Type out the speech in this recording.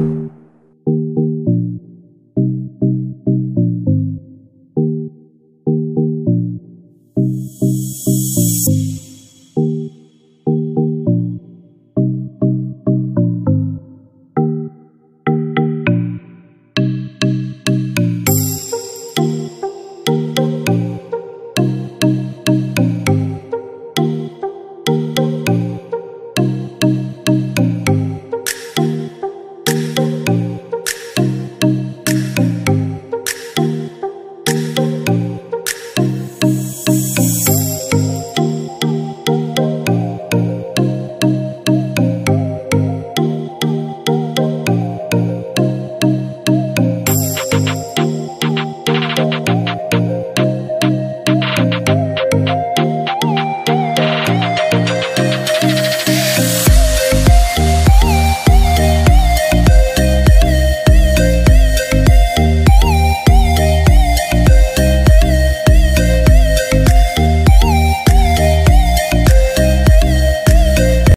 you.